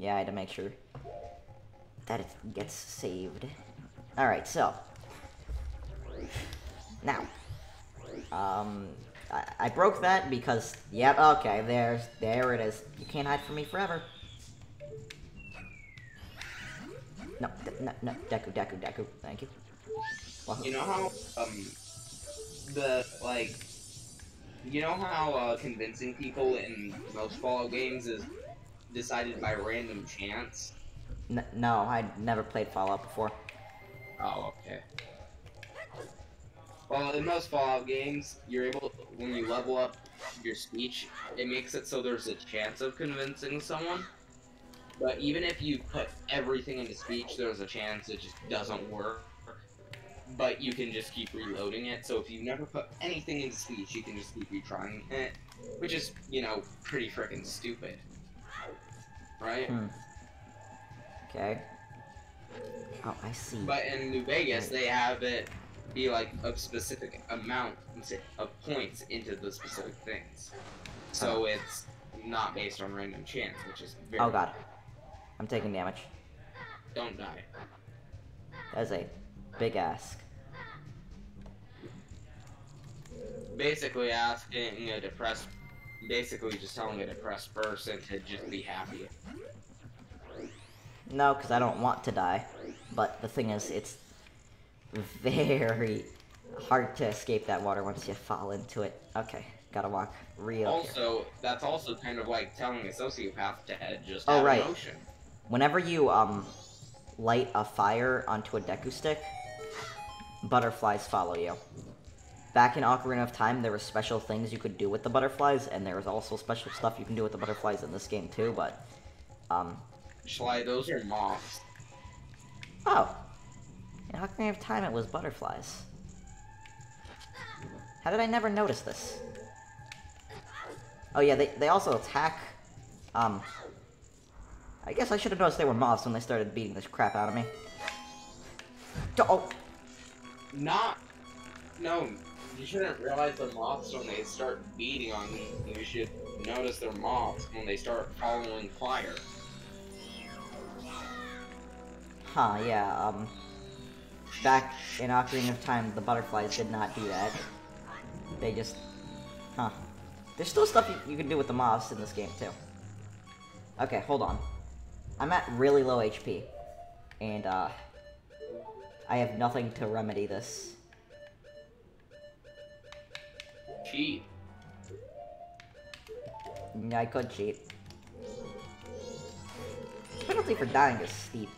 Yeah, I had to make sure that it gets saved. Alright, so. Now. Um, I, I broke that because, yep, okay, there's, there it is. You can't hide from me forever. No, no, no, Deku, Deku, Deku, thank you. You know how, um, the, like, you know how, uh, convincing people in most Fallout games is decided by random chance? N no, I never played Fallout before. Oh, okay. Well, in most Fallout games, you're able, when you level up your speech, it makes it so there's a chance of convincing someone. But even if you put everything into speech, there's a chance it just doesn't work. But you can just keep reloading it. So if you never put anything into speech, you can just keep retrying it. Which is, you know, pretty freaking stupid. Right? Hmm. Okay. Oh, I see. But in New Vegas, they have it be like a specific amount of points into the specific things. So it's not based on random chance, which is very... Oh god. I'm taking damage. Don't die. That's a big ask. Basically asking a depressed... Basically just telling a depressed person to just be happy. No, because I don't want to die. But the thing is, it's very hard to escape that water once you fall into it. Okay, gotta walk real. Also, here. that's also kind of like telling a sociopath to just oh, have right. emotion. Whenever you um light a fire onto a Deku stick, butterflies follow you. Back in Ocarina of Time, there were special things you could do with the butterflies, and there was also special stuff you can do with the butterflies in this game too, but, um... Schley, those are moths. Oh, in Ocarina of Time, it was butterflies. How did I never notice this? Oh yeah, they, they also attack, um... I guess I should have noticed they were moths when they started beating this crap out of me. Oh! Not... No, you shouldn't realize they're moths when they start beating on you. You should notice they're moths when they start following fire. Huh, yeah, um back in Ocarina of Time, the butterflies did not do that. They just... Huh. There's still stuff you, you can do with the moths in this game, too. Okay, hold on. I'm at really low HP. And, uh... I have nothing to remedy this. Cheat. Yeah, I could cheat. The penalty for dying is steep.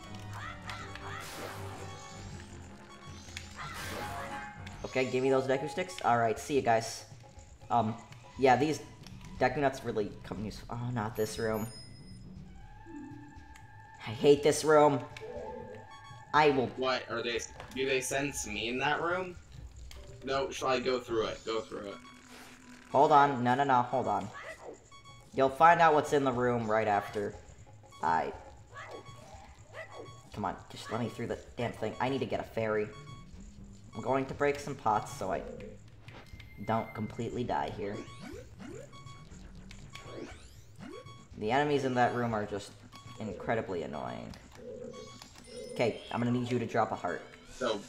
Okay, give me those Deku sticks. Alright, see you guys. Um, yeah, these Deku nuts really come useful. Oh, not this room. I hate this room. I will... What, are they... Do they sense me in that room? No, shall I go through it? Go through it. Hold on. No, no, no. Hold on. You'll find out what's in the room right after I... Come on, just let me through the damn thing. I need to get a fairy. I'm going to break some pots so I don't completely die here. The enemies in that room are just incredibly annoying. Okay, I'm gonna need you to drop a heart. So,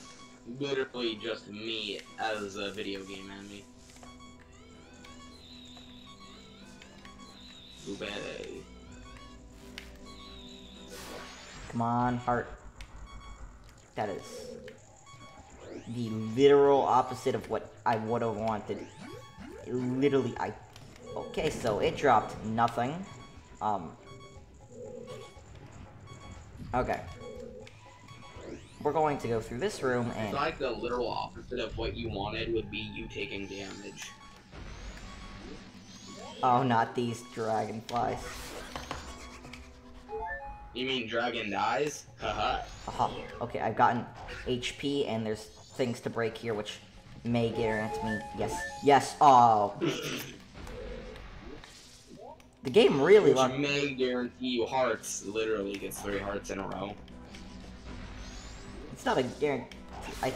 literally just me as a video game enemy. Ube. Come on, heart. That is the literal opposite of what I would have wanted. Literally, I... Okay, so it dropped nothing. Um... Okay. We're going to go through this room and... It's like the literal opposite of what you wanted would be you taking damage. Oh, not these dragonflies. You mean dragon dies? Haha. Haha. Okay, I've gotten HP and there's things to break here, which may guarantee me. Yes, yes. Oh, the game really. Which may guarantee you hearts. Literally gets three hearts in a row. It's not a guarantee. I.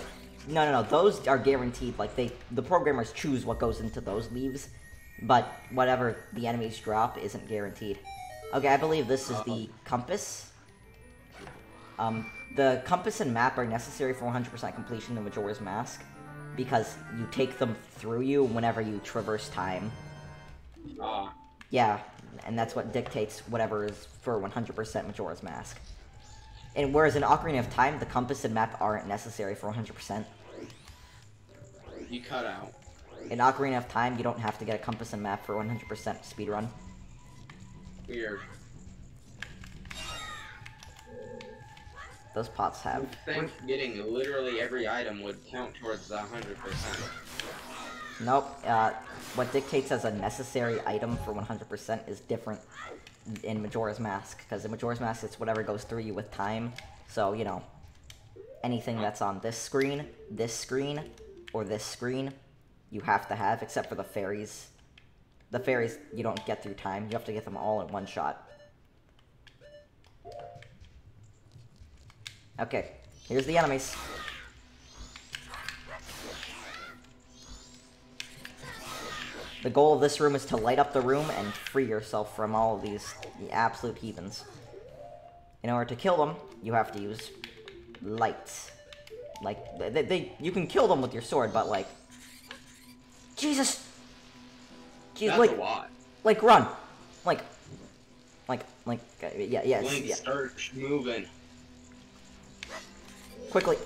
No, no, no. Those are guaranteed. Like they, the programmers choose what goes into those leaves, but whatever the enemies drop isn't guaranteed. Okay, I believe this is the compass. Um, the compass and map are necessary for 100% completion of Majora's Mask because you take them through you whenever you traverse time. Ah, Yeah, and that's what dictates whatever is for 100% Majora's Mask. And whereas in Ocarina of Time, the compass and map aren't necessary for 100%. you cut out. In Ocarina of Time, you don't have to get a compass and map for 100% speedrun. Weird. Those pots have. would think getting literally every item would count towards the 100%. Nope. Uh, what dictates as a necessary item for 100% is different in Majora's Mask. Because in Majora's Mask, it's whatever goes through you with time. So, you know, anything that's on this screen, this screen, or this screen, you have to have, except for the fairies. The fairies, you don't get through time. You have to get them all in one shot. Okay, here's the enemies. The goal of this room is to light up the room and free yourself from all of these the absolute heathens. In order to kill them, you have to use light. Like, they, they, you can kill them with your sword, but like... Jesus! Jeez, That's like, a lot. like, run! Like, like, like, yeah, yes, Link, yeah. start moving. Quickly.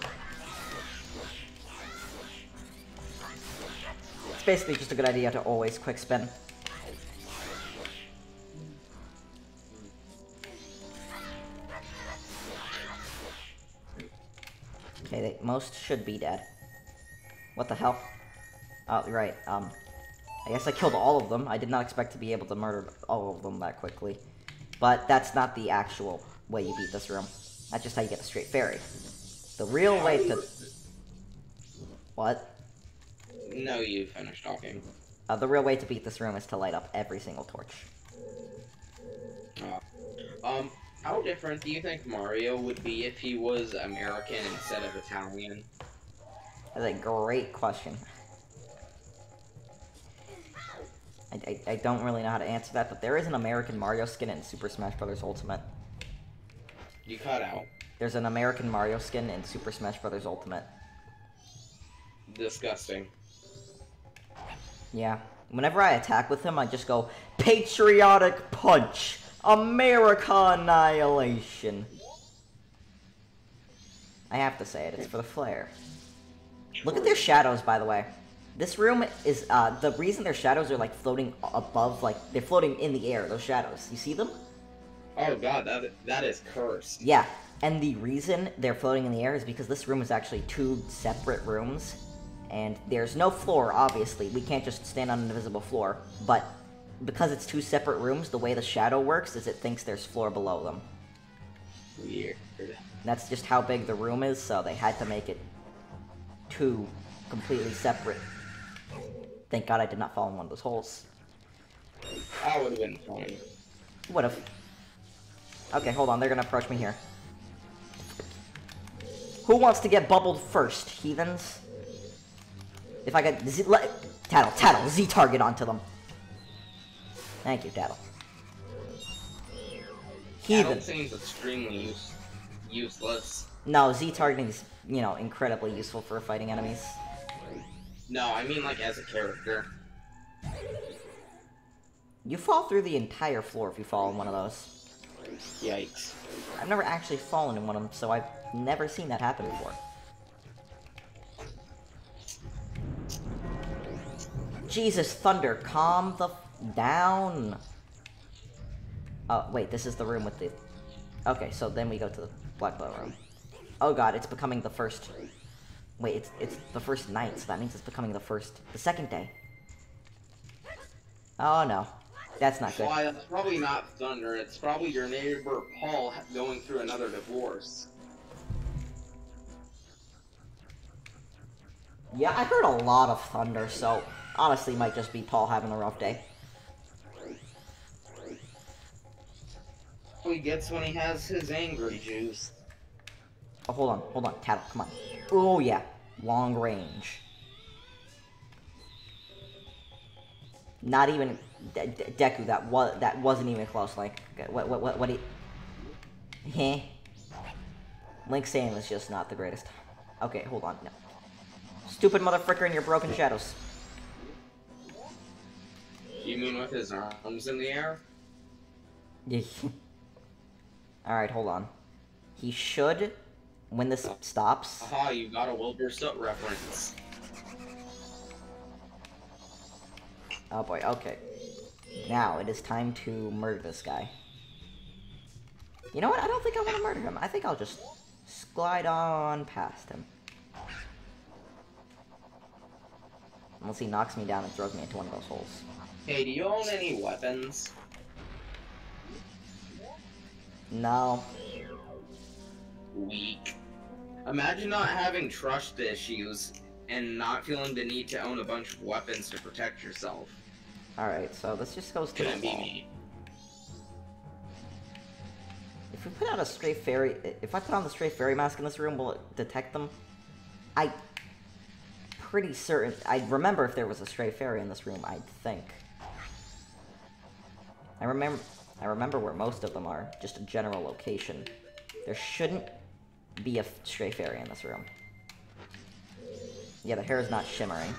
It's basically just a good idea to always quick spin. Okay, they, most should be dead. What the hell? Oh, right, um... I guess I killed all of them. I did not expect to be able to murder all of them that quickly. But that's not the actual way you beat this room. That's just how you get the straight fairy. The real way to... What? No, you finished talking. Uh, the real way to beat this room is to light up every single torch. Uh, um, how different do you think Mario would be if he was American instead of Italian? That's a great question. I, I, I don't really know how to answer that, but there is an American Mario skin in Super Smash Bros. Ultimate. You cut out. There's an American Mario skin in Super Smash Bros. Ultimate. Disgusting. Yeah. Whenever I attack with him, I just go, Patriotic Punch! America Annihilation! I have to say it, it's for the flair. Look at their shadows, by the way. This room is, uh, the reason their shadows are, like, floating above, like, they're floating in the air, those shadows. You see them? Oh god, that that is cursed. Yeah, and the reason they're floating in the air is because this room is actually two separate rooms, and there's no floor, obviously. We can't just stand on an invisible floor, but because it's two separate rooms, the way the shadow works is it thinks there's floor below them. Weird. That's just how big the room is, so they had to make it two completely separate. Thank God I did not fall in one of those holes. That would have been funny. Would have. Okay, hold on. They're gonna approach me here. Who wants to get bubbled first, heathens? If I get Z let, Tatl, Tatl, Z target onto them. Thank you, Tatl. Heathen Heathen. seems extremely use useless. No, Z targeting is, you know, incredibly useful for fighting enemies. No, I mean like as a character. You fall through the entire floor if you fall in one of those. Yikes. I've never actually fallen in one of them, so I've never seen that happen before. Jesus, Thunder, calm the f down. Oh, wait, this is the room with the... Okay, so then we go to the Black Belt room. Oh god, it's becoming the first... Wait, it's it's the first night, so that means it's becoming the first... The second day. Oh no. That's not good. Why, that's probably not Thunder. It's probably your neighbor Paul going through another divorce. Yeah, I heard a lot of thunder, so honestly, might just be Paul having a rough day. He gets when he has his angry juice. Oh, hold on, hold on, Tatl, come on. Oh yeah, long range. Not even, De De Deku, that was that wasn't even close. Like, what what what what? He, heh. Link's aim is just not the greatest. Okay, hold on. No. Stupid motherfucker in your broken shadows. You mean with his arms in the air? Yeah. Alright, hold on. He should, when this stops... Aha, you got a Wilbur Soot reference. Oh boy, okay. Now, it is time to murder this guy. You know what? I don't think I want to murder him. I think I'll just glide on past him. Unless he knocks me down and throws me into one of those holes. Hey, do you own any weapons? No. Weak. Imagine not having trust issues and not feeling the need to own a bunch of weapons to protect yourself. Alright, so this just goes to the Couldn't be wall. me. If we put out a stray fairy, if I put on the stray fairy mask in this room, will it detect them? I pretty certain. I remember if there was a stray fairy in this room. I think. I remember. I remember where most of them are. Just a general location. There shouldn't be a stray fairy in this room. Yeah, the hair is not shimmering.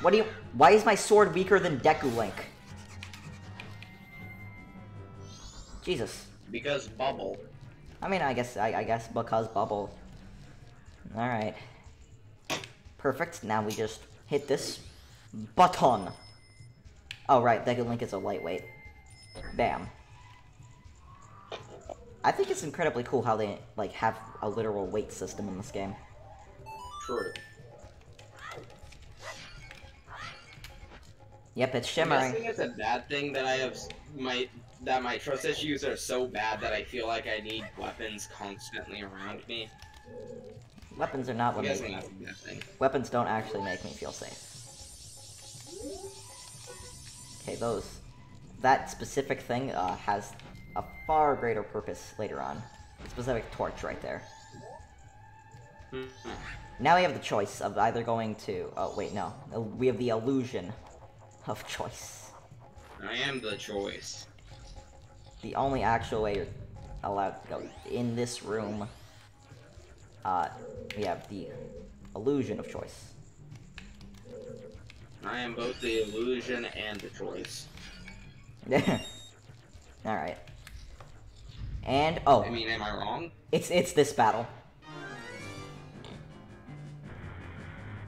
What do you? Why is my sword weaker than Deku Link? Jesus. Because bubble. I mean, I guess, I, I guess because bubble. Alright. Perfect, now we just hit this button. Oh, right, Deku Link is a lightweight. Bam. I think it's incredibly cool how they, like, have a literal weight system in this game. True. Yep, it's shimmering. I'm guessing it's a bad thing that I have my that my trust issues are so bad that I feel like I need weapons constantly around me. Weapons are not I'm what make guessing that's a bad thing. Weapons don't actually make me feel safe. Okay, those. That specific thing uh, has a far greater purpose later on. The specific torch right there. Hmm. Now we have the choice of either going to. Oh, wait, no. We have the illusion of choice. I am the choice. The only actual way you're allowed to go in this room. Uh, we have the illusion of choice. I am both the illusion and the choice. Alright. And, oh, I mean, am I wrong? it's it's this battle.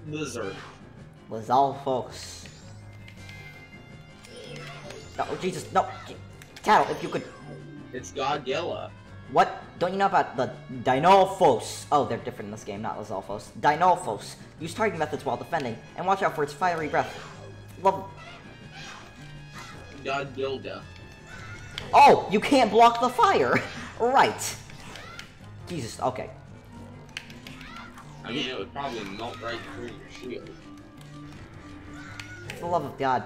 Lizard. Lizalfos. No, oh, Jesus, no. Tatl, if you could... It's Godzilla. What? Don't you know about the Dinolfos? Oh, they're different in this game, not Lizalfos. Dinolfos. Use targeting methods while defending, and watch out for its fiery breath. Love... Godzilla. Oh, you can't block the fire! right. Jesus, okay. I mean, it would probably melt right through your shield. For the love of God.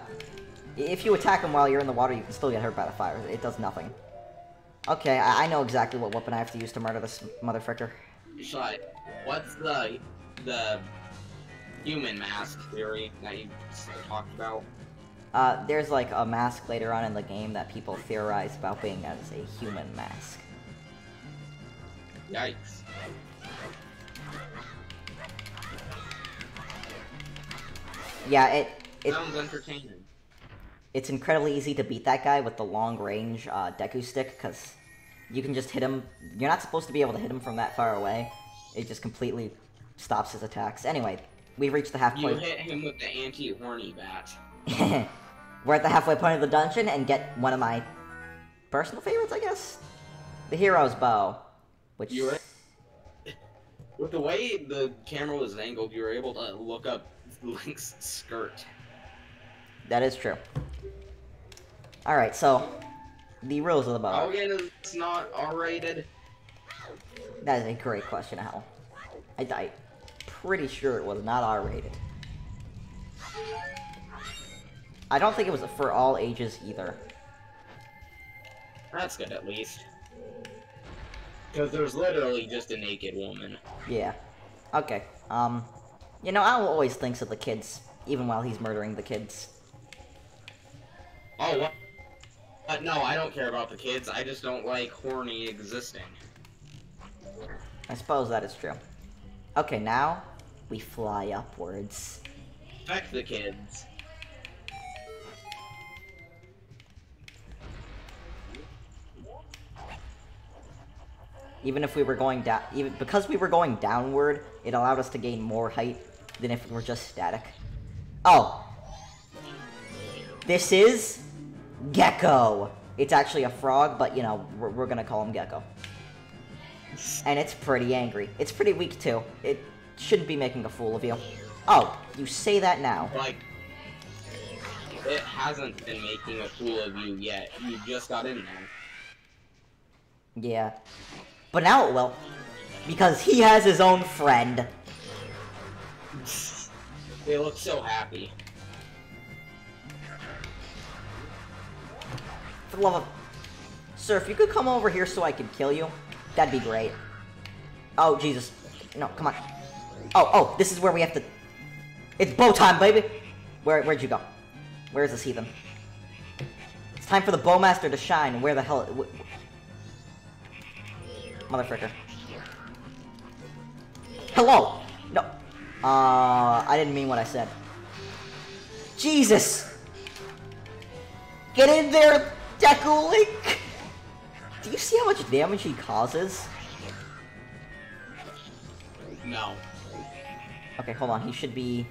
If you attack him while you're in the water, you can still get hurt by the fire. It does nothing. Okay, I, I know exactly what weapon I have to use to murder this motherfucker. Shot. What's the the human mask theory that you talked about? Uh, there's like a mask later on in the game that people theorize about being as a human mask. Yikes. Yeah, it, it Sounds entertaining. it's incredibly easy to beat that guy with the long range uh, Deku stick because you can just hit him. You're not supposed to be able to hit him from that far away. It just completely stops his attacks. Anyway, we've reached the You halfway. hit him with the anti-horny bat. We're at the halfway point of the dungeon and get one of my personal favorites, I guess. The hero's bow, which You were with the way the camera was angled, you were able to look up Link's skirt. that is true. All right, so the rules of the bow. Oh, again, it's not R-rated. That is a great question, Al. I, I pretty sure it was not R-rated. I don't think it was for all ages either. That's good, at least. Because there's literally just a naked woman. Yeah. Okay. Um. You know, Al always thinks of the kids, even while he's murdering the kids. Oh, what? Uh, no, I don't care about the kids. I just don't like horny existing. I suppose that is true. Okay, now we fly upwards. Fuck the kids. Even if we were going down, even because we were going downward, it allowed us to gain more height than if we were just static. Oh, this is Gekko. It's actually a frog, but you know we're, we're gonna call him Gekko. And it's pretty angry. It's pretty weak too. It shouldn't be making a fool of you. Oh, you say that now. Like, it hasn't been making a fool of you yet. You just got in there. Yeah. But now it will. Because he has his own friend. They look so happy. For the love of... Sir, if you could come over here so I could kill you, that'd be great. Oh, Jesus. No, come on. Oh, oh, this is where we have to... It's bow time, baby! Where, where'd you go? Where's this heathen? It's time for the bowmaster to shine. Where the hell... wh- Hello! No. Uh, I didn't mean what I said. Jesus! Get in there, Deku Link! Do you see how much damage he causes? No. Okay, hold on. He should be...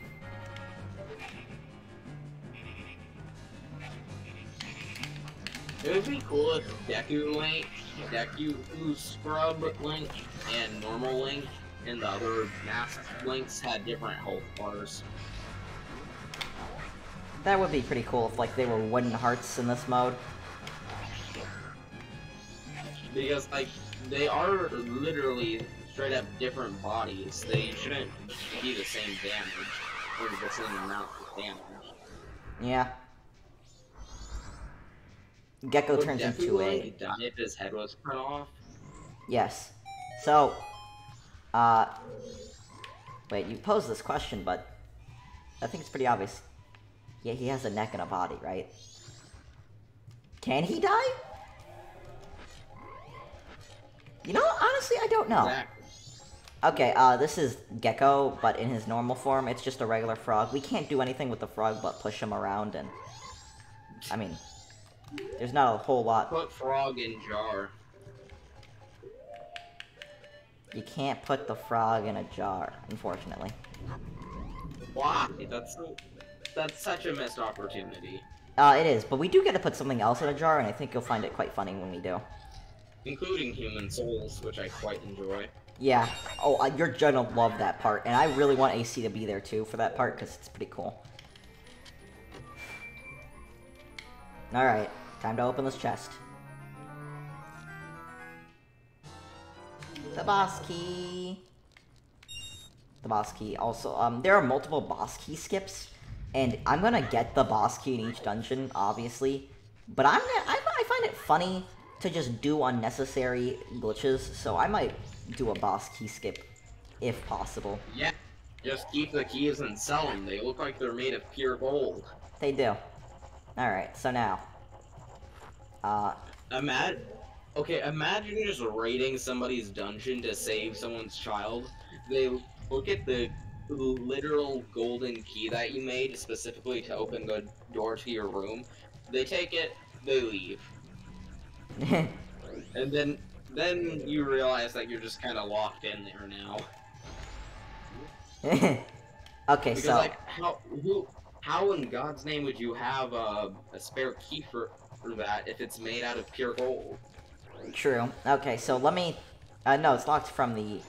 It would be cool if Deku Link, Deku Scrub Link, and Normal Link, and the other masked Links had different health bars. That would be pretty cool if, like, they were wooden hearts in this mode. Because, like, they are literally straight up different bodies. They shouldn't be the same damage, or the same amount of damage. Yeah. Gekko Would turns into a... Die if his head was cut off? Yes. So, uh... Wait, you posed this question, but... I think it's pretty obvious. Yeah, he has a neck and a body, right? Can he die? You know, honestly, I don't know. Exactly. Okay, uh, this is Gekko, but in his normal form, it's just a regular frog. We can't do anything with the frog but push him around and... I mean, there's not a whole lot. Put frog in jar. You can't put the frog in a jar, unfortunately. Why? That's so, that's such a missed opportunity. Uh, it is, but we do get to put something else in a jar, and I think you'll find it quite funny when we do. Including human souls, which I quite enjoy. Yeah. Oh, uh, you're gonna love that part, and I really want AC to be there too for that part, because it's pretty cool. Alright, time to open this chest. The boss key. The boss key. Also, um, there are multiple boss key skips, and I'm gonna get the boss key in each dungeon, obviously. But I'm I, I find it funny to just do unnecessary glitches, so I might do a boss key skip if possible. Yeah. Just keep the keys and sell them. They look like they're made of pure gold. They do. Alright, so now. Uh, Imagine. Okay, imagine just raiding somebody's dungeon to save someone's child. They look at the literal golden key that you made specifically to open the door to your room. They take it, they leave. And then then you realize that you're just kind of locked in there now. okay, Because so. like how who how in God's name would you have a, a spare key for, for that if it's made out of pure gold? True. Okay, so let me. Uh, no, it's locked from the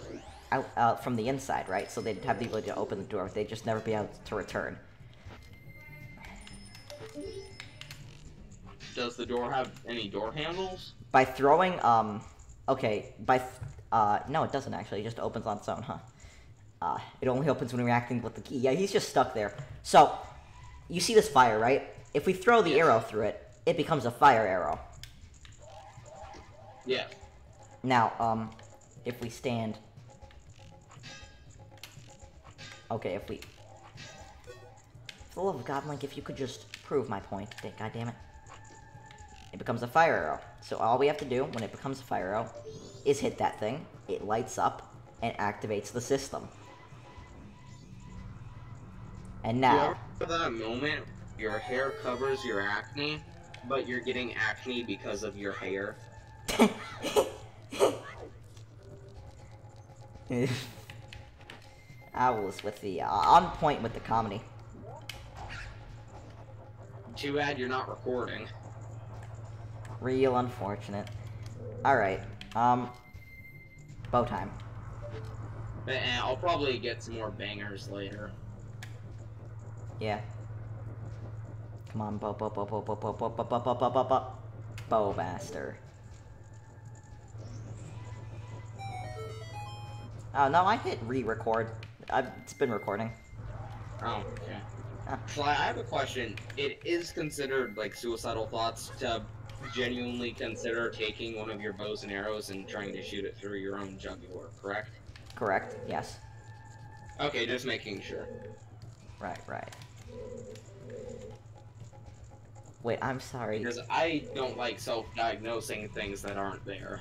out uh, from the inside, right? So they'd have the ability to open the door. but They'd just never be able to return. Does the door have any door handles? By throwing, um, okay, by, uh, no, it doesn't actually. It just opens on its own, huh? Uh, it only opens when reacting with the key. Yeah, he's just stuck there. So, you see this fire, right? If we throw the Yes. arrow through it, it becomes a fire arrow. Yeah. Now, um, if we stand... Okay, if we... For the love of God, Link, if you could just prove my point. God damn it. It becomes a fire arrow. So all we have to do when it becomes a fire arrow is hit that thing, it lights up, and activates the system. And now... ever have that moment your hair covers your acne, but you're getting acne because of your hair? Owls with the... Uh, on point with the comedy. Too bad you're not recording. Real unfortunate. Alright, um... Bow time. But eh, I'll probably get some more bangers later. Yeah. Come on, bow, bow, bow, bow, bow, bow, bow, bow, bow, bow, bow, bow, bow. Bowmaster. Oh, no, I hit re-record. I've, it's been recording. Oh, okay. Ah. So I have a question. It is considered like suicidal thoughts to genuinely consider taking one of your bows and arrows and trying to shoot it through your own jugular, correct? Correct, yes. Okay, just making sure. Right, right. Wait, I'm sorry. Because I don't like self-diagnosing things that aren't there.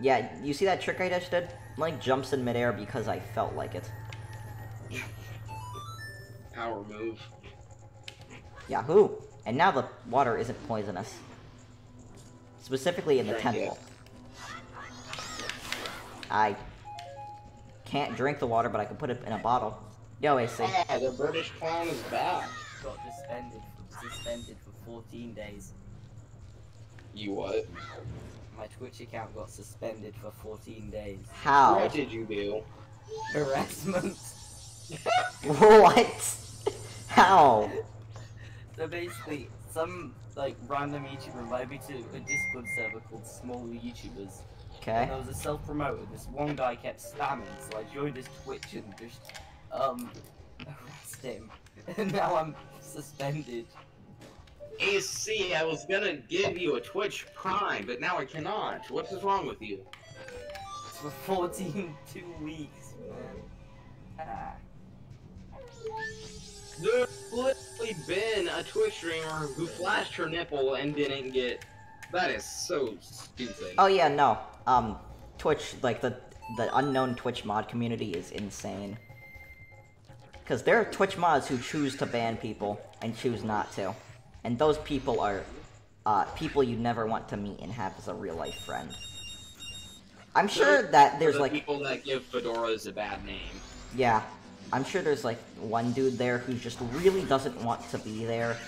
Yeah, you see that trick I just did? Like, jumps in midair because I felt like it. Power move. Yahoo! And now the water isn't poisonous. Specifically in the Drink it. temple. I can't drink the water, but I can put it in a bottle. Yo, AC. Ah, the British Crown is back. got suspended suspended for 14 days. You what? My Twitch account got suspended for 14 days. How? What did you do? Harassment. what? How? So basically, some like random YouTuber invited me to a Discord server called Small YouTubers. Okay. And there was a self-promoter. This one guy kept spamming, so I joined his Twitch and just um arrest him. And now I'm suspended. AC, I was gonna give you a Twitch Prime, but now I cannot. What is wrong with you? For 14 two weeks, man. Ah. There's literally been a Twitch streamer who flashed her nipple and didn't get. That is so stupid. Oh yeah, no. Um, Twitch, like the the unknown Twitch mod community is insane. Because there are Twitch mods who choose to ban people and choose not to, and those people are uh, people you never want to meet and have as a real life friend. I'm sure that there's the like people that give fedoras a bad name. Yeah. I'm sure there's like one dude there who just really doesn't want to be there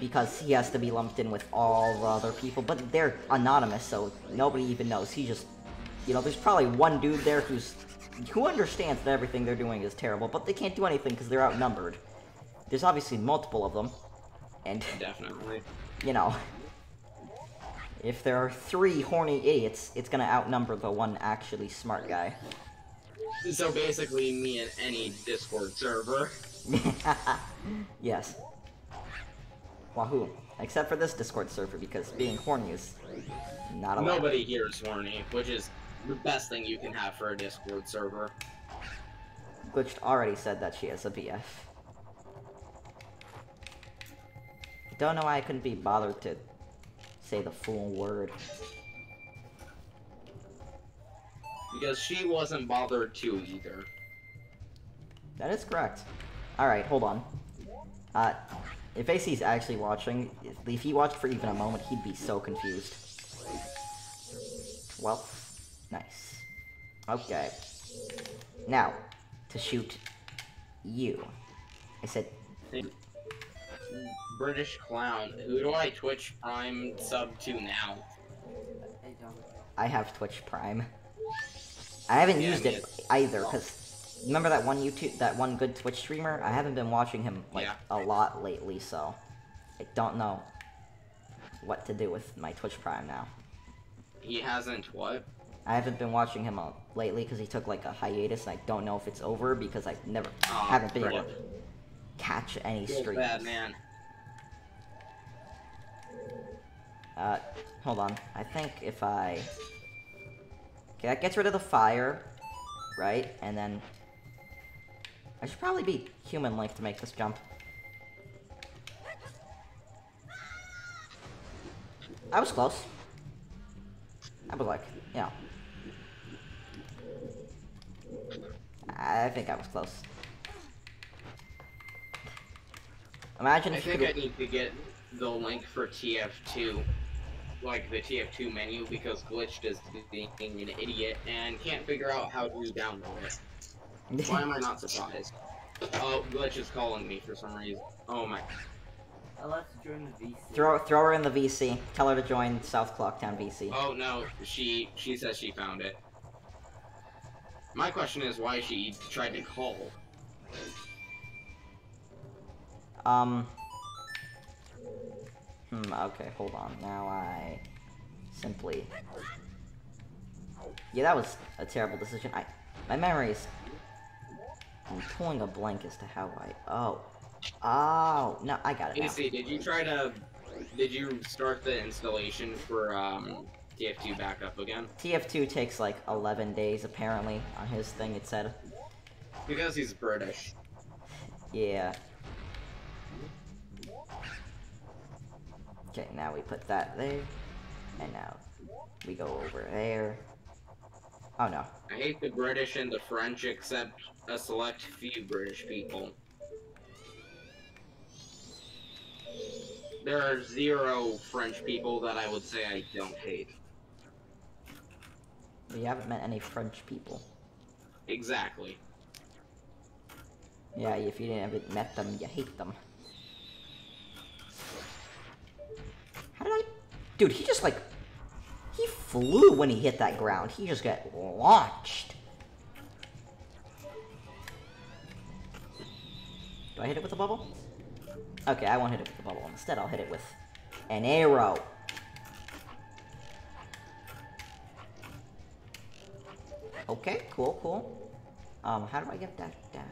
because he has to be lumped in with all the other people, but they're anonymous, so nobody even knows. He just, you know, there's probably one dude there who's who understands that everything they're doing is terrible, but they can't do anything because they're outnumbered. There's obviously multiple of them, and Definitely. you know, if there are three horny idiots, it's gonna outnumber the one actually smart guy. So basically, me and any Discord server. yes. Wahoo. Except for this Discord server, because being horny is not allowed. Nobody here is horny, which is the best thing you can have for a Discord server. Glitched already said that she has a BF. Don't know why I couldn't be bothered to say the full word. Because she wasn't bothered to either. That is correct. Alright, hold on. Uh, if AC's actually watching, if he watched for even a moment, he'd be so confused. Well, nice. Okay. Now, to shoot you. I said, British clown. Who do I Twitch Prime sub to now? I don't. I have Twitch Prime. I haven't Yeah, used it either, because remember that one YouTube, that one good Twitch streamer? I haven't been watching him, like, Yeah. a lot lately, so I don't know what to do with my Twitch Prime now. He hasn't what? I haven't been watching him uh, lately because he took like a hiatus. And I don't know if it's over because I never Aw, haven't been able to catch any streams. bad, man. Uh, hold on. I think if I okay, that gets rid of the fire. right? And then... I should probably be human Link to make this jump. I was close. I was like, you know. I think I was close. Imagine I if you think I could... need to get the link for TF2, like the TF2 menu, because Glitched is being an idiot and can't figure out how to download it. Why am I not surprised? Oh, Glitch is calling me for some reason. Oh my. I'll have to join the VC. Throw, throw her in the VC. Tell her to join South Clocktown VC. Oh no, she she says she found it. My question is why she tried to call. Um. Hmm, okay, hold on. Now I simply. Yeah, that was a terrible decision. I. My memories. I'm pulling a blank as to how I. Oh. Oh. No, I got it. AC, did you try to? Did you start the installation for um, TF2 backup again? TF2 takes like 11 days, apparently, on his thing, it said. Because he's British. Yeah. Okay, now we put that there. And now we go over there. Oh no. I hate the British and the French, except a select few British people. There are zero French people that I would say I don't hate. We haven't met any French people. Exactly. Yeah, if you haven't met them, you hate them. How did I... Dude, he just like... He flew when he hit that ground. He just got launched. Do I hit it with a bubble? Okay, I won't hit it with a bubble. Instead, I'll hit it with an arrow. Okay, cool, cool. Um, how do I get that down?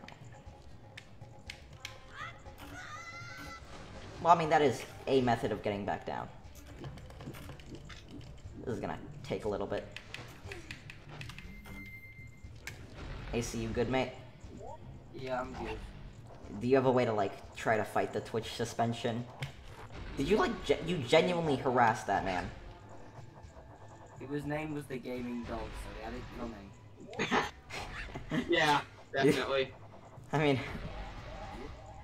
Well, I mean, that is a method of getting back down. This is gonna take a little bit. AC, you good, mate? Yeah, I'm good. Do you have a way to, like, try to fight the Twitch suspension? Did you, like, ge you genuinely harass that man? His name was the gaming dog, so he had it coming. Yeah, definitely. I mean,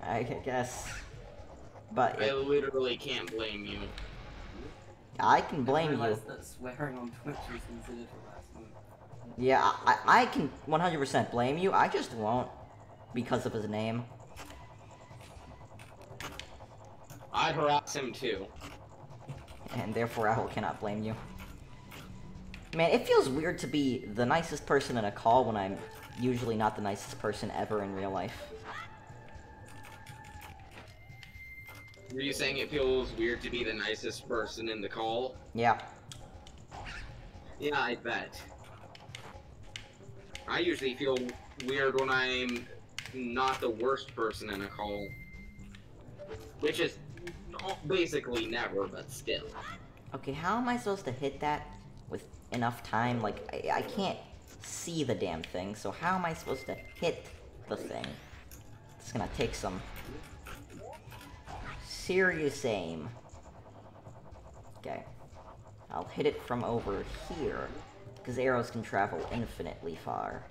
I guess. But I it, literally can't blame you. I can blame you. that swearing on Twitch is considered harassment. Yeah, I, I can 100% blame you. I just won't because of his name. I'd harass him too. and therefore I cannot blame you. Man, it feels weird to be the nicest person in a call when I'm usually not the nicest person ever in real life. Were you saying it feels weird to be the nicest person in the call? Yeah. Yeah, I bet. I usually feel weird when I'm not the worst person in a call. Which is basically never, but still. Okay, how am I supposed to hit that with enough time? Like, I, I can't see the damn thing, so how am I supposed to hit the thing? It's gonna take some serious aim. Okay. I'll hit it from over here, because arrows can travel infinitely far.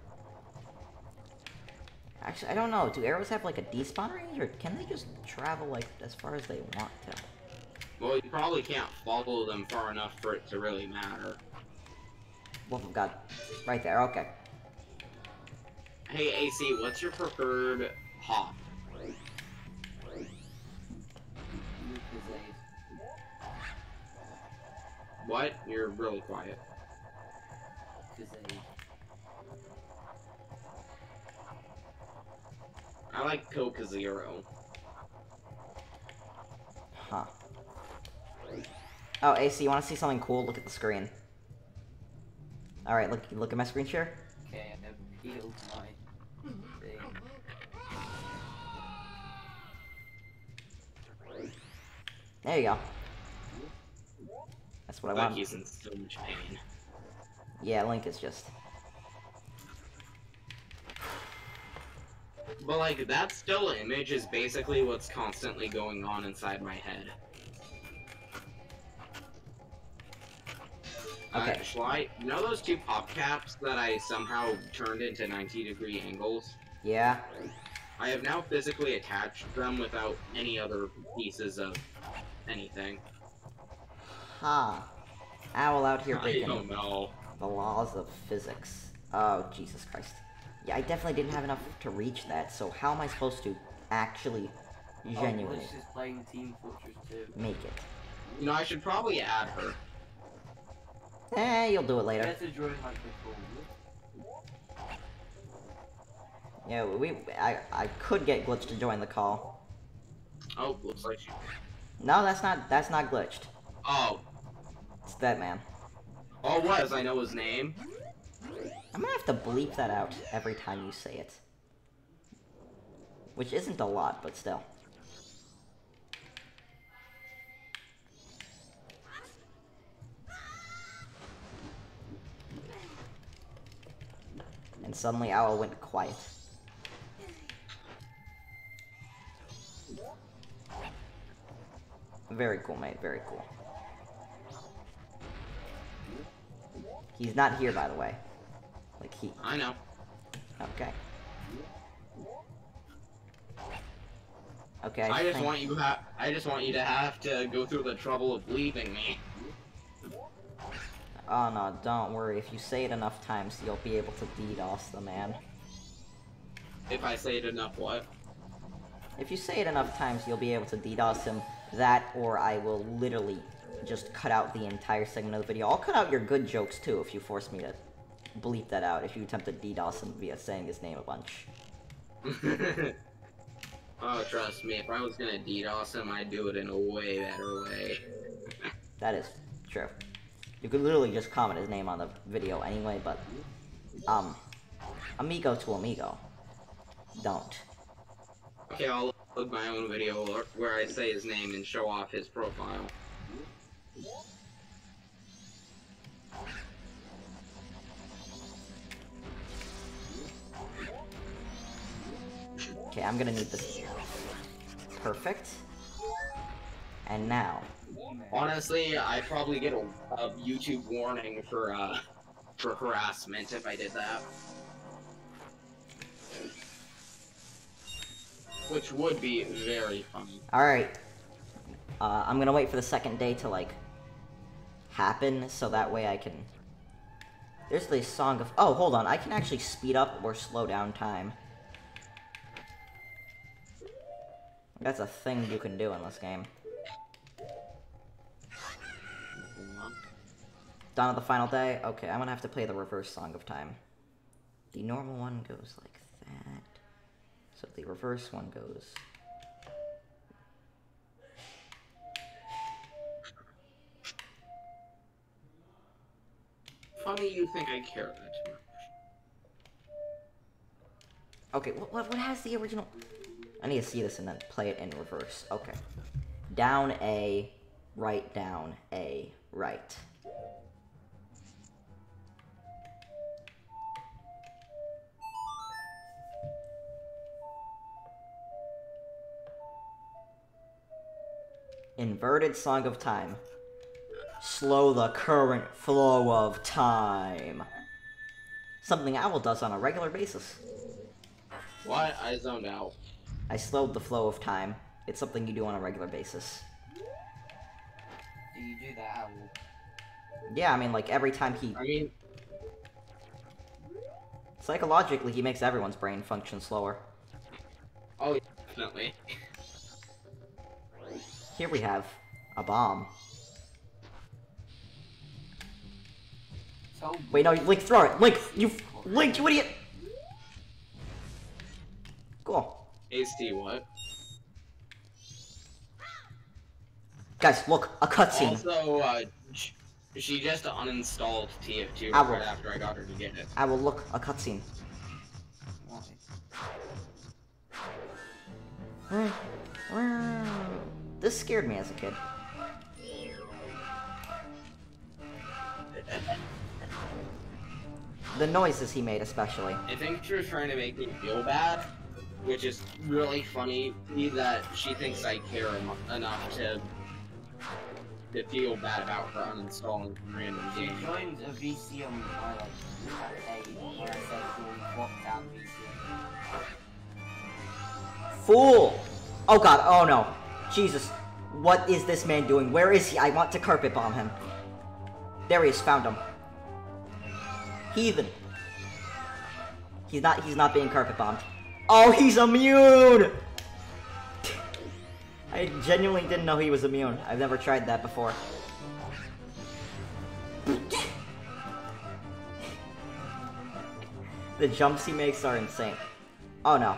Actually, I don't know. Do arrows have like a despawn range, or can they just travel like as far as they want to? Well, you probably can't follow them far enough for it to really matter. Wolf of God. Right there, okay. Hey, AC, what's your preferred hop? What? You're really quiet. I like Coca Zero. Huh. Oh, AC, you want to see something cool? Look at the screen. Alright, look look at my screen share. Okay, I've peeled my thing. There you go. That's what I Like want. he's in so much pain. Yeah, Link is just... But like that still image is basically what's constantly going on inside my head. Okay. Uh, Schley, you know those two pop caps that I somehow turned into 90 degree angles? Yeah? I have now physically attached them without any other pieces of anything. Ha. Owl out here I breaking don't know. the laws of physics. Oh, Jesus Christ. Yeah, I definitely didn't have enough to reach that, so how am I supposed to actually, genuinely, Oh, is playing Team Fortress 2. make it? You know, I should probably add her. Eh, you'll do it later. have to join like before. Yeah, we, I, I could get Glitch to join the call. Oh, looks like you. No, that's not, that's not glitched. Oh, It's that man. oh, it was. I know his name. I'm gonna have to bleep that out every time you say it. Which isn't a lot, but still. Suddenly Owl went quiet. Very cool, mate. Very cool. He's not here, by the way. Like, he... I know. Okay. Okay, I just think- want you ha- I just want you to have to go through the trouble of leaving me. Oh no, don't worry. If you say it enough times, you'll be able to DDoS the man. If I say it enough, what? If you say it enough times, you'll be able to DDoS him. That, or I will literally just cut out the entire segment of the video. I'll cut out your good jokes too if you force me to bleep that out. If you attempt to DDoS him via saying his name a bunch. oh, trust me, if I was gonna DDoS him, I'd do it in a way better way. That is true. You could literally just comment his name on the video anyway, but um, amigo to amigo. Don't. Okay, I'll upload my own video where I say his name and show off his profile. Okay, I'm gonna need this. Perfect. And now, Honestly, I'd probably get a, a YouTube warning for uh for harassment if I did that. Which would be very funny. Alright. Uh, I'm gonna wait for the second day to, like, happen, so that way I can... There's the song of... Oh, hold on, I can actually speed up or slow down time. That's a thing you can do in this game. Dawn of the final day? Okay, I'm gonna have to play the reverse Song of Time. The normal one goes like that. So the reverse one goes... Funny you think I care that much. Okay, what, what, what has the original... I need to see this and then play it in reverse. Okay. Down A, right down A, right. Inverted Song of Time. Slow the current flow of time. Something Owl does on a regular basis. Why? I zoned out. I slowed the flow of time. It's something you do on a regular basis. Do you do that, Owl? Yeah, I mean, like, every time he... I mean, Psychologically, he makes everyone's brain function slower. oh, definitely. Here we have a bomb. So Wait, no, Link, throw it! Link, you... Link, you idiot! Cool. AC, what? Guys, look, a cutscene. Also, uh, she just uninstalled TF2 I will- right after I got her to get it. I will look, a cutscene. This scared me as a kid. The noises he made, especially. I think she was trying to make me feel bad. which is really funny that she thinks I care em- enough to to feel bad about her uninstalling random She games. joined a VC on my like a when I said we walked out VC. Fool! Oh god, oh no. Jesus. What is this man doing? Where is he? I want to carpet bomb him. There he is, found him. Heathen. He's not he's not being carpet bombed. Oh, he's immune! I genuinely didn't know he was immune. I've never tried that before. the jumps he makes are insane. Oh no.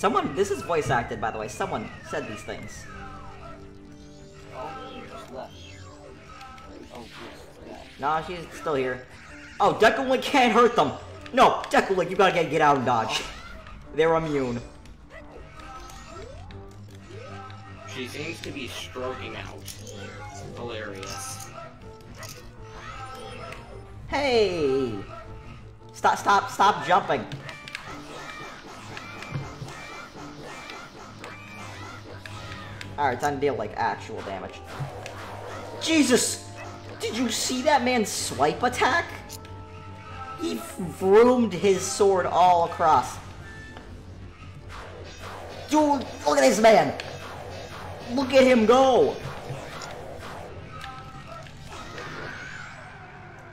Someone, this is voice acted by the way, someone said these things. She just left. She's. Nah, she's still here. Oh, Deku Link can't hurt them! No, Deku Link, you gotta get, get out and dodge. They're immune. She seems to be stroking out. Hilarious. Hey! Stop, stop, stop jumping. Alright, time to deal, like, actual damage. Jesus! Did you see that man's swipe attack? He vroomed his sword all across. Dude, look at this man! Look at him go!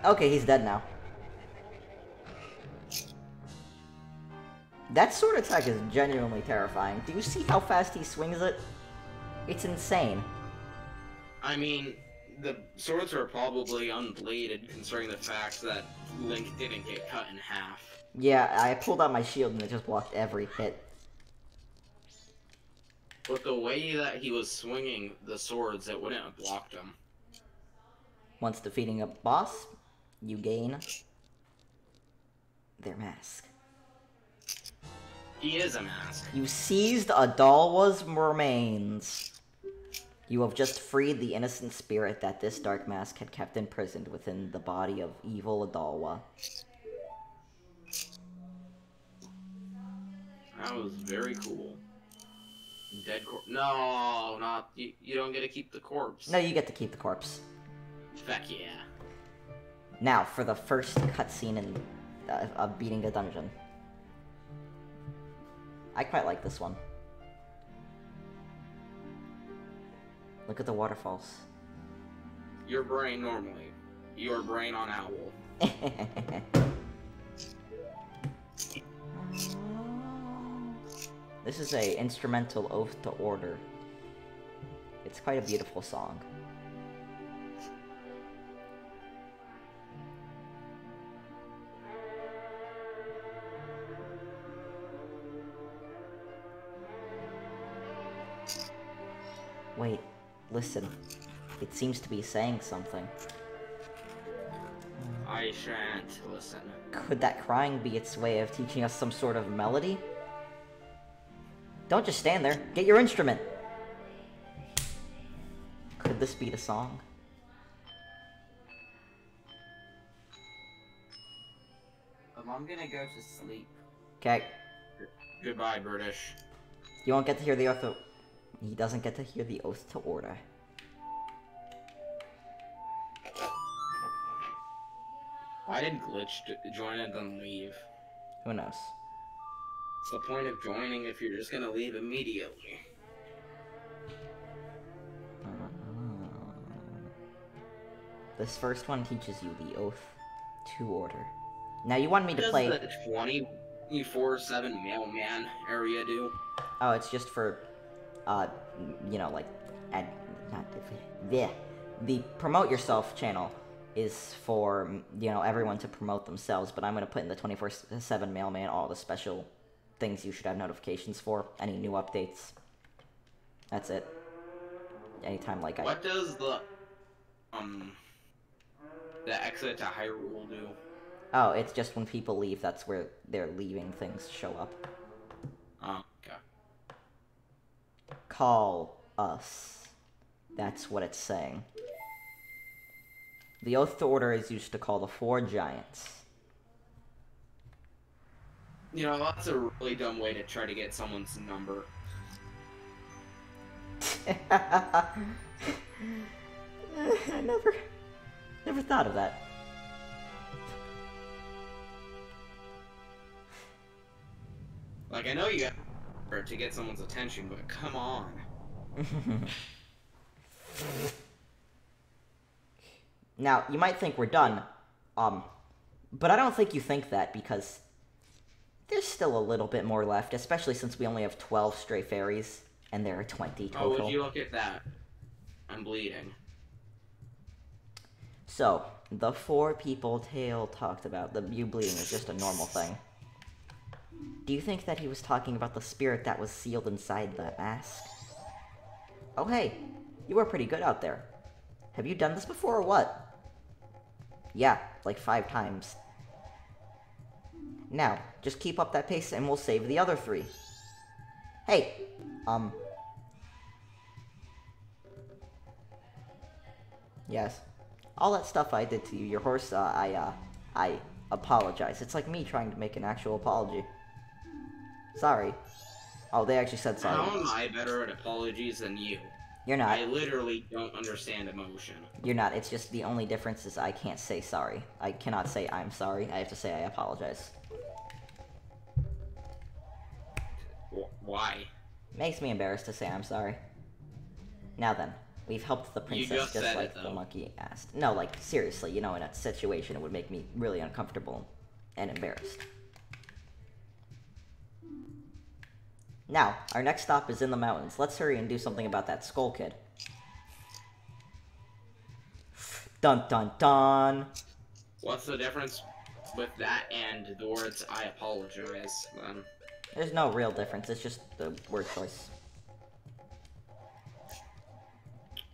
Okay, he's dead now. That sword attack is genuinely terrifying. Do you see how fast he swings it? It's insane. I mean, the swords are probably unbladed considering the fact that Link didn't get cut in half. Yeah, I pulled out my shield and it just blocked every hit. But the way that he was swinging the swords, it wouldn't have blocked him. Once defeating a boss, you gain their mask. He is a mask. You seized Odolwa's remains. You have just freed the innocent spirit that this dark mask had kept imprisoned within the body of evil Odolwa. That was very cool. Dead corpse. No, not you. You don't get to keep the corpse. No, you get to keep the corpse. Fuck yeah. Now, for the first cutscene in uh, of beating the dungeon. I quite like this one. Look at the waterfalls. Your brain normally. Your brain on owl. this is a instrumental oath to order. It's quite a beautiful song. Wait, listen. It seems to be saying something. I shan't listen. Could that crying be its way of teaching us some sort of melody? Don't just stand there. Get your instrument. Could this be the song? Um, I'm gonna go to sleep. Okay. Goodbye, British. You won't get to hear the oath. To... He doesn't get to hear the oath to order. Why did Glitch d- join and then leave? Who knows? What's the point of joining if you're just gonna leave immediately? Uh-huh. This first one teaches you the oath to order. Now you want me to Does play? the 24-7 mailman area do? Oh, it's just for, uh, you know, like, ad, not the the promote yourself channel is for you know everyone to promote themselves. But I'm gonna put in the 24/7 mailman all the special things you should have notifications for, any new updates. That's it. Anytime like I What does the um the exit to Hyrule do? oh, it's just when people leave. That's where they're leaving things show up. Oh, okay. Call us. That's what it's saying. The oath to order is used to call the four giants. You know, that's a really dumb way to try to get someone's number. I never, never thought of that. Like, I know you got to get someone's attention, but come on. now, you might think we're done, um, but I don't think you think that because there's still a little bit more left, especially since we only have 12 stray fairies and there are 20 total. Oh, would you look at that? I'm bleeding. So, the four people Tatl talked about, the you bleeding is just a normal thing. Do you think that he was talking about the spirit that was sealed inside the mask? Oh hey, you are pretty good out there. Have you done this before or what? Yeah, like five times. Now, just keep up that pace and we'll save the other three. Hey, um... Yes. All that stuff I did to you, your horse, uh, I, uh, I apologize. It's like me trying to make an actual apology. Sorry. Oh, they actually said sorry. How am I better at apologies than you? You're not. I literally don't understand emotion. You're not. It's just the only difference is I can't say sorry. I cannot say I'm sorry. I have to say I apologize. Why? Makes me embarrassed to say I'm sorry. Now then, we've helped the princess just just, said it, like the monkey asked. No, like seriously, you know, in a situation it would make me really uncomfortable and embarrassed. Now, our next stop is in the mountains. Let's hurry and do something about that skull kid. Dun dun dun. What's the difference with that and the words I apologize then? There's no real difference. It's just the word choice.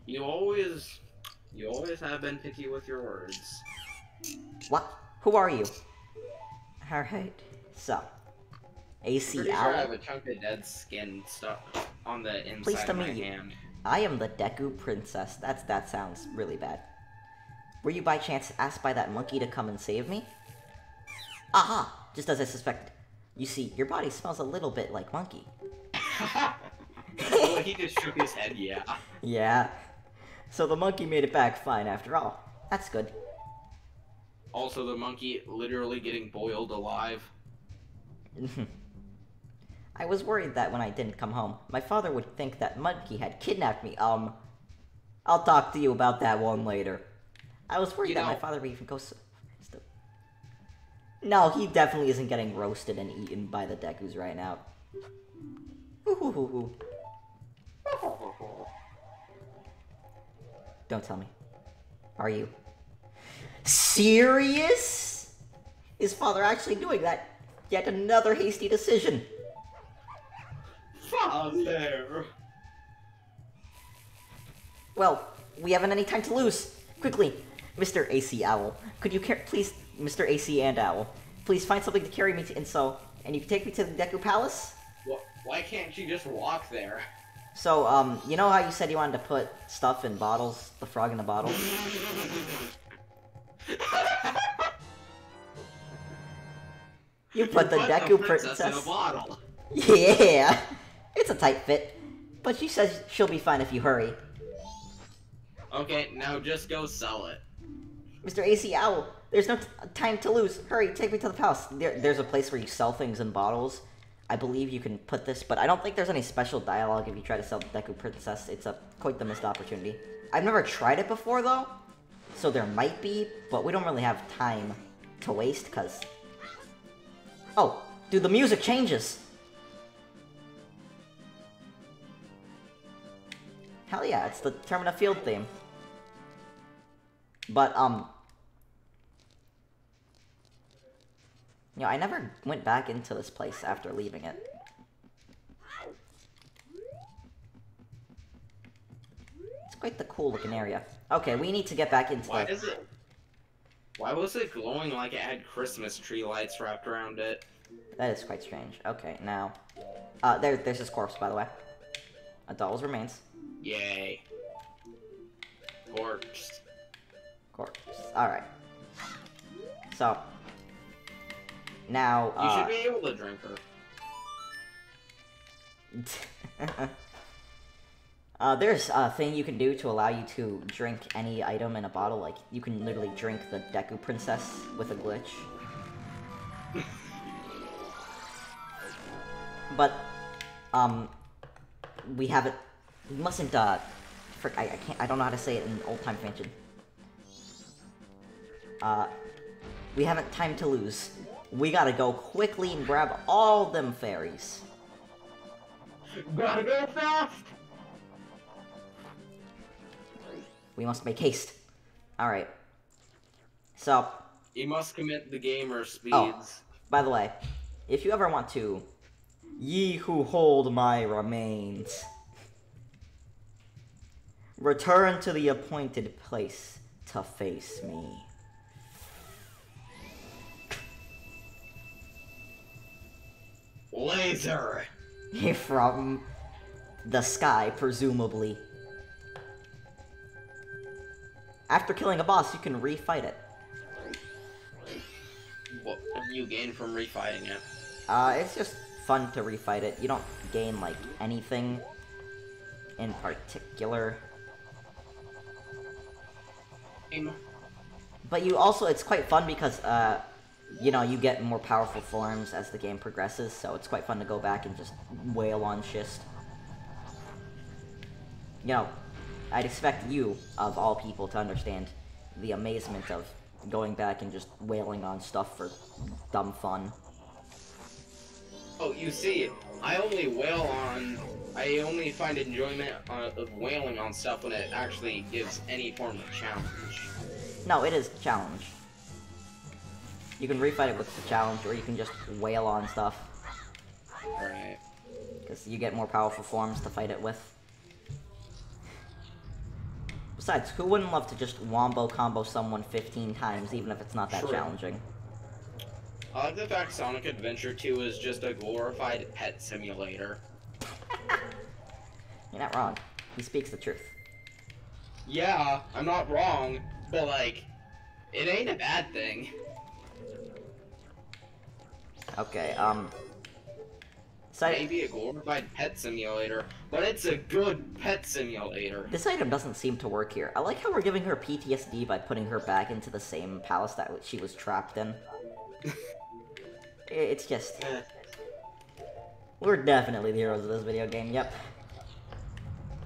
You always you always have been picky with your words. What? Who are you? Alright, so. AC Pretty sure I have a chunk of dead skin stuck on the inside Please tell of my you. hand. I am the Deku Princess. That's that sounds really bad. Were you by chance asked by that monkey to come and save me? Aha! Just as I suspected. You see, your body smells a little bit like monkey. well, he just shook his head, yeah. Yeah. So the monkey made it back fine after all. That's good. Also, the monkey literally getting boiled alive. I was worried that when I didn't come home, my father would think that Monkey had kidnapped me. Um, I'll talk to you about that one later. I was worried You that my father would even go so... so- No, he definitely isn't getting roasted and eaten by the Dekus right now. Ooh, Don't tell me. Are you serious? Is father actually doing that? Yet another hasty decision. Father! Well, we haven't any time to lose. Quickly, Mr. AC Owl, could you car- please, Mr. AC and Owl, please find something to carry me to Inso, and you can take me to the Deku Palace? Wh- Why can't you just walk there? So, um, you know how you said you wanted to put stuff in bottles? The frog in the bottle? You put the Put Deku princess in a bottle. Yeah! It's a tight fit. But she says she'll be fine if you hurry. Okay, now just go sell it. Mr. AC Owl, there's no t- time to lose. Hurry, take me to the palace. There, there's a place where you sell things in bottles. I believe you can put this, but I don't think there's any special dialogue if you try to sell the Deku Princess. It's a quite the missed opportunity. I've never tried it before though, so there might be, but we don't really have time to waste because. Oh, dude, the music changes. Hell yeah, it's the Termina Field theme. But, um... You know, I never went back into this place after leaving it. It's quite the cool looking area. Okay, we need to get back into Why the... is it? Why was it glowing like it had Christmas tree lights wrapped around it? That is quite strange. Okay, now... Uh, there, there's his corpse, by the way. Odolwa's remains. Yay. Corpse. Corpse. Alright. So... Now, You uh, should be able to drink her. uh, there's a thing you can do to allow you to drink any item in a bottle. Like, you can literally drink the Deku Princess with a glitch. but, um, we haven't. We mustn't, uh. Frick, I, I can't. I don't know how to say it in old time fanfiction. Uh. We haven't time to lose. We gotta go quickly and grab all them fairies. Gotta go fast! We must make haste. Alright. So, You must commit the gamer speeds. Oh. by the way, if you ever want to, ye who hold my remains, return to the appointed place to face me. Laser! From the sky, presumably. After killing a boss, you can refight it. What do you gain from refighting it? Uh, it's just fun to refight it. You don't gain, like, anything in particular. Game. But you also, it's quite fun because, uh, you know, you get more powerful forms as the game progresses, so it's quite fun to go back and just wail on Schist. You know, I'd expect you, of all people, to understand the amazement of going back and just wailing on stuff for dumb fun. Oh, you see, I only wail on. I only find enjoyment of wailing on stuff when it actually gives any form of challenge. No, it is a challenge. You can refight it with the challenge, or you can just wail on stuff, Right. because you get more powerful forms to fight it with. Besides, who wouldn't love to just wombo combo someone 15 times, even if it's not that True. challenging? I like the fact Sonic Adventure 2 is just a glorified pet simulator. You're not wrong. He speaks the truth. Yeah, I'm not wrong, but like, it ain't a bad thing. Okay, um... So Maybe a glorified pet simulator, but it's a good pet simulator. this item doesn't seem to work here. I like how we're giving her PTSD by putting her back into the same palace that she was trapped in. it's just... We're definitely the heroes of this video game, yep.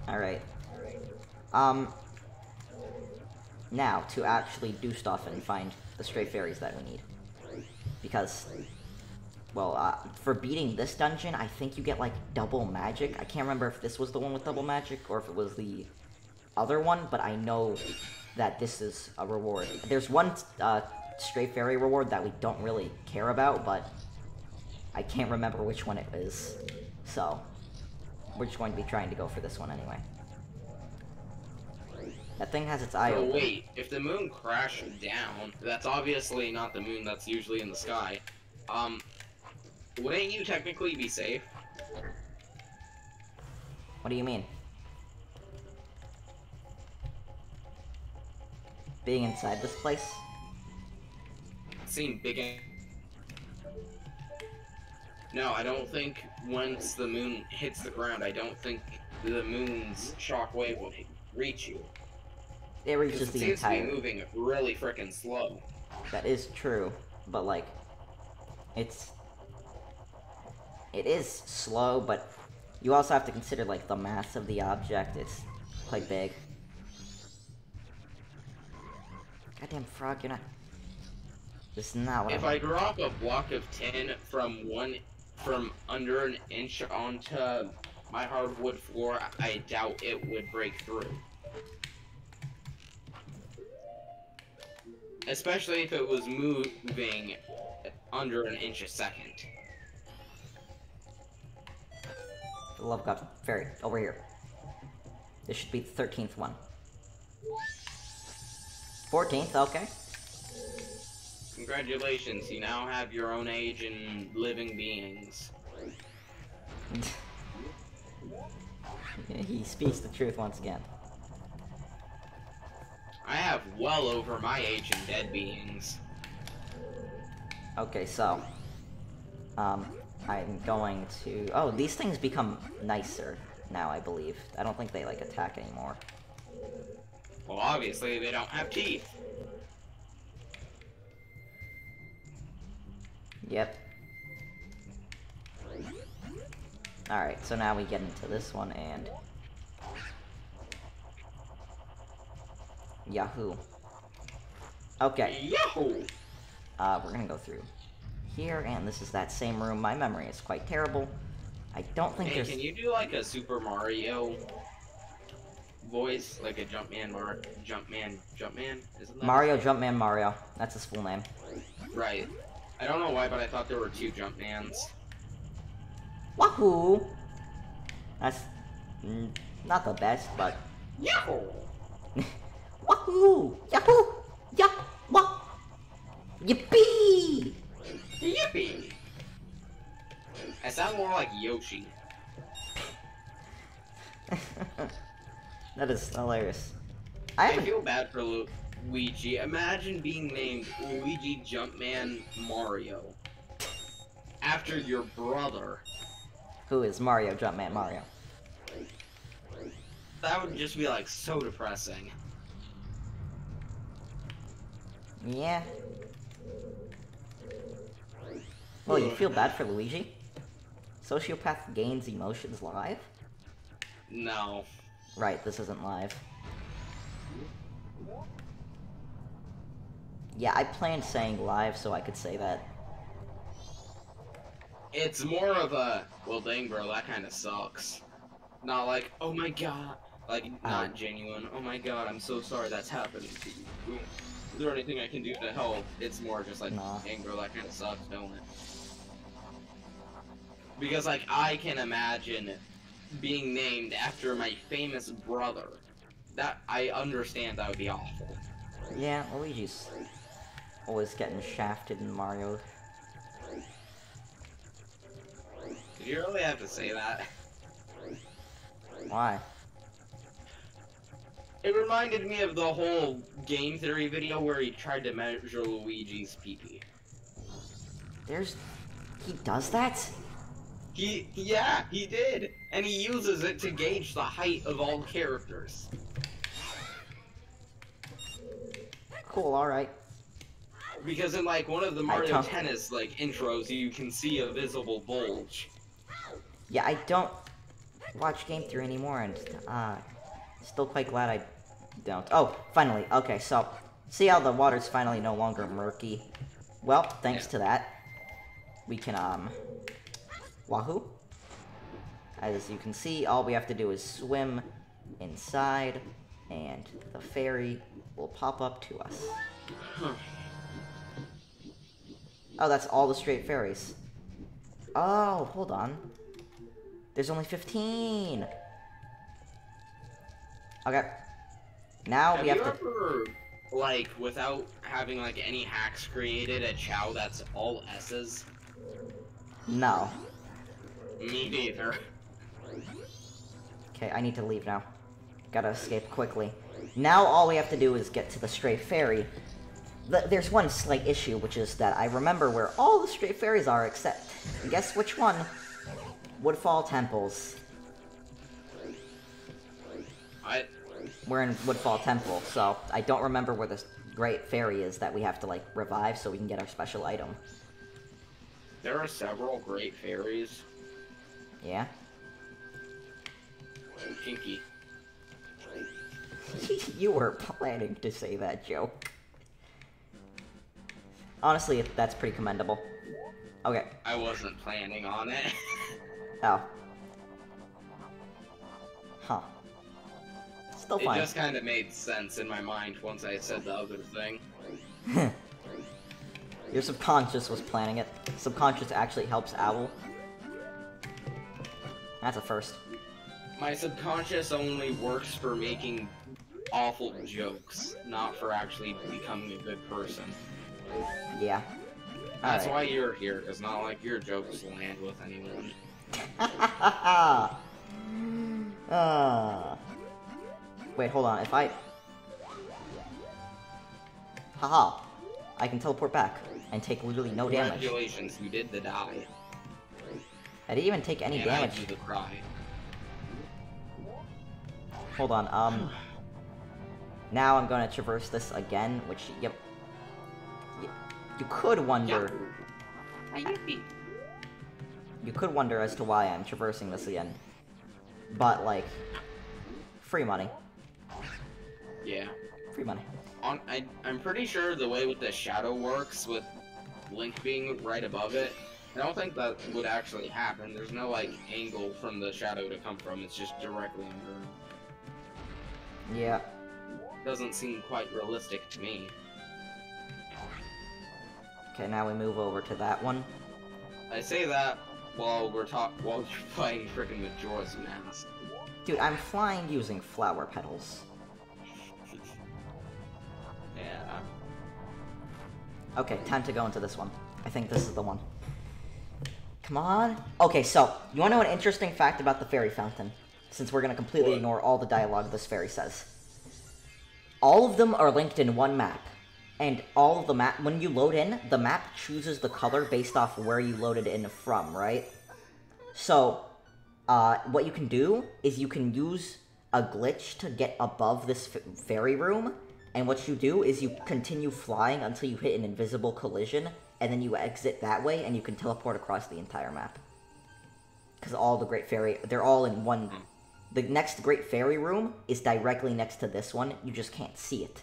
Alright. Um... Now, to actually do stuff and find the stray fairies that we need. Because... Well, uh, for beating this dungeon, I think you get, like, double magic. I can't remember if this was the one with double magic, or if it was the other one, but I know that this is a reward. There's one, uh, stray fairy reward that we don't really care about, but I can't remember which one it is. So, we're just going to be trying to go for this one anyway. That thing has its eye So open. wait, if the moon crashed down, that's obviously not the moon that's usually in the sky. Um, wouldn't you technically be safe? What do you mean? Being inside this place? Seem big. No, I don't think once the moon hits the ground, I don't think the moon's shockwave will reach you. It reaches it the seems to be moving really freaking slow. That is true, but like, it's. It is slow, but you also have to consider like the mass of the object. It's quite big. Goddamn frog, you're not. This is not what If I I drop a block of tin from one from under an inch onto my hardwood floor, I doubt it would break through. Especially if it was moving under an inch a second. The love God, fairy, over here. This should be the thirteenth one. Fourteenth, okay. Congratulations, you now have your own age in living beings. he speaks the truth once again. I have well over my age in dead beings. Okay, so um, I'm going to... Oh, these things become nicer now, I believe. I don't think they, like, attack anymore. Well, obviously they don't have teeth. Yep. Alright, so now we get into this one, and... Yahoo. Okay, Yahoo! uh, we're gonna go through here, and this is that same room. My memory is quite terrible. I don't think Hey, there's... can you do like a Super Mario voice, like a Jumpman, Mar Jumpman, Jumpman? Isn't that Mario Jumpman Mario. That's his full name. Right. I don't know why, but I thought there were two Jumpmans. Wahoo! That's mm, not the best, but Yahoo! Wahoo! Yahoo! Yah! Wah! Yippee! Yippee! I sound more like Yoshi. that is hilarious. I I feel bad for Lu Luigi. Imagine being named Luigi Jumpman Mario after your brother. Who is Mario Jumpman Mario? That would just be like so depressing. Yeah. Well, you feel bad for Luigi? Sociopath gains emotions live? No. Right, this isn't live. Yeah, I planned saying live so I could say that. It's more of a, well dang bro, that kinda sucks. Not like, oh my god. Like, not Um. genuine, oh my god, I'm so sorry that's happening to you. Is there anything I can do to help? It's more just like, Nah. dang bro, that kinda sucks, don't it? Because, like, I can imagine being named after my famous brother. That, I understand that would be awful. Yeah, Luigi's always getting shafted in Mario. Did you really have to say that? Why? It reminded me of the whole game theory video where he tried to measure Luigi's PP. There's... He does that? He, yeah, he did, and he uses it to gauge the height of all characters. Cool, alright. Because in like one of the Mario Tennis like intros, you can see a visible bulge. Yeah, I don't watch Game Theory anymore, and, uh, still quite glad I don't. Oh, finally, okay, so, see how the water's finally no longer murky? Well, thanks Yeah. to that, we can, um, wahoo? As you can see, all we have to do is swim inside, and the fairy will pop up to us. Huh. Oh, that's all the straight fairies. Oh, hold on. There's only 15. Okay. Now Have we have to. ever, like, without having like any hacks created, a Chao that's all S's? No. Me neither. Okay, I need to leave now. Gotta escape quickly. Now all we have to do is get to the stray fairy. Th there's one slight issue, which is that I remember where all the straight fairies are, except guess which one? Woodfall Temples. I We're in Woodfall Temple, so I don't remember where this great fairy is that we have to like revive so we can get our special item. there are several great fairies. Yeah. Kinky. you were planning to say that joke. Honestly, that's pretty commendable. Okay. I wasn't planning on it. Oh. Huh. Still it just kind of made sense in my mind once I said the other thing. Your subconscious was planning it. Subconscious actually helps Owl. That's a first. My subconscious only works for making awful jokes, not for actually becoming a good person. Yeah. That's Alright. why you're here, It's not like your jokes land with anyone. uh. Wait, hold on. If I... Haha. I can teleport back and take literally no damage. Congratulations, you did the die. I didn't even take any and I damage. do the cry. Hold on, um... Now I'm gonna traverse this again, which, yep. You could wonder... You could wonder as to why I'm traversing this again. But, like... Free money. Yeah. Free money. On, I, I'm pretty sure the way with the shadow works, with Link being right above it, I don't think that would actually happen. There's no, like, angle from the shadow to come from. It's just directly under. Yeah. Doesn't seem quite realistic to me. Okay, now we move over to that one. I say that while we're talk while you're playing freaking Majora's Mask. Dude, I'm flying using flower petals. Yeah. Okay, time to go into this one. I think this is the one. Come on. Okay, so, you wanna know an interesting fact about the fairy fountain? Since we're gonna completely What? ignore all the dialogue this fairy says. All of them are linked in one map. And all of the map, when you load in, the map chooses the color based off where you loaded in from, right? So, uh, what you can do is you can use a glitch to get above this fairy room, and what you do is you continue flying until you hit an invisible collision, and then you exit that way, and you can teleport across the entire map. Because all the Great Fairy, they're all in one. The next Great Fairy room is directly next to this one, you just can't see it.